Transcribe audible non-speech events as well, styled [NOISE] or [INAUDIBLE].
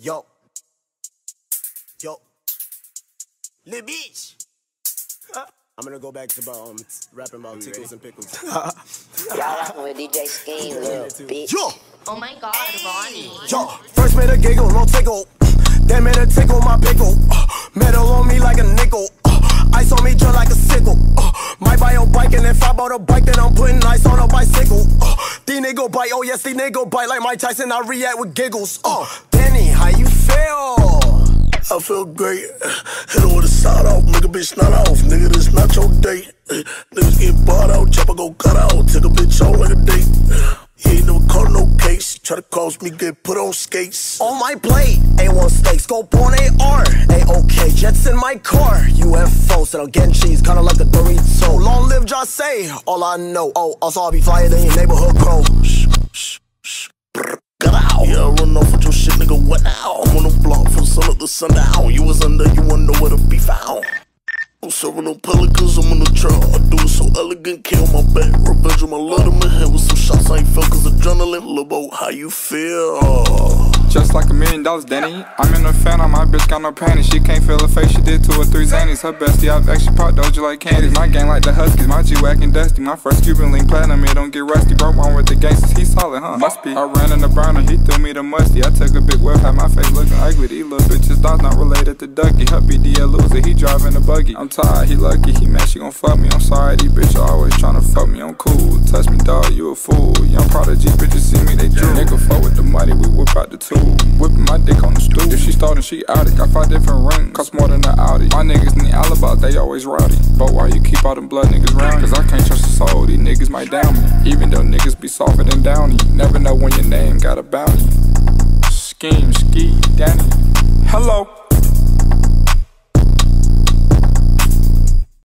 Yo. Yo. Lil Beach. I'm gonna go back to um, rapping about tickles and pickles. [LAUGHS] Y'all rockin' with DJ Scheme, little bitch. Yo, Oh my god, Ronny. yo. First made a giggle, no tickle. Then made a tickle my pickle. Uh, metal on me like a nickel. Uh, ice on me just like a sickle. Uh, might buy a bike and if I bought a bike, then I'm putting ice on a bicycle. Uh, these nigga bite, oh yes, these nigga bite like Mike Tyson. I react with giggles. Uh, Benny, how you feel? I feel great. Hit her with a side off, nigga, bitch, not off. Nigga, this not your date. Niggas get bought out, chopper go cut out. Take a bitch out like a date. He ain't never caught no case. Try to cause me, get put on skates. On my plate, A1 steak, go on AR. A-OK, jets in my car. UFO, said I'm getting cheese, kinda like a Dorito. Long live say, all I know. Oh, also I'll be flyer than your neighborhood crow. Shh, shh, sun up to sundown. You was under, you know where to be found. I'm serving no pelicans, I'm in the trap. I do it so elegant, kill my back. Revenge on my love my head with some shots I ain't felt cause adrenaline. Lobo, how you feel? Just like a million dollars, Danny. I'm in a phantom, my bitch got no panties. She can't feel her face, she did two or three zanies. Her bestie, I've actually popped doja like candies. My gang like the Huskies, my G whacking dusty. My first Cuban link platinum, it don't get rusty. Broke one with the gangsters, he solid, huh? Must be. I ran in the burner, he threw me the musty. I took a big whiff, had my face. These not related to Ducky. Her BD a loser, he driving a buggy. I'm tired, he lucky, he mad, she gon' fuck me. I'm sorry, these bitches always tryna fuck me. I'm cool, touch me, dog, you a fool. Young prodigy, bitches see me, they drool. Nigga fuck with the money, we whip out the tool. Whipping my dick on the stool. If she startin', she out it. Got five different rings, cost more than the Audi. My niggas need alibis, they always rowdy. But why you keep all them blood niggas round? Cause I can't trust the soul, these niggas might down me. Even though niggas be softer than downy. Never know when your name got a bounty. Scheme, ski, Danny. Hello.